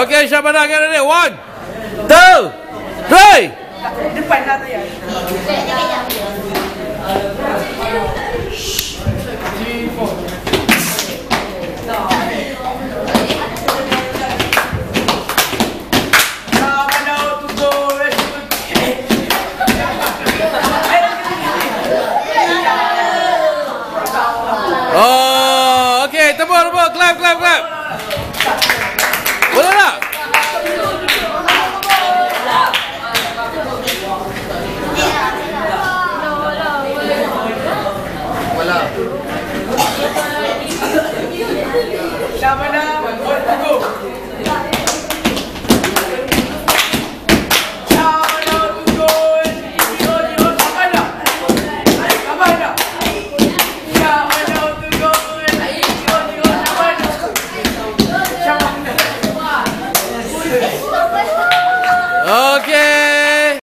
Okay, siapa nak get ready? One, two, three. Depan dah tu ya. the ball, the ball, clap, clap, clap.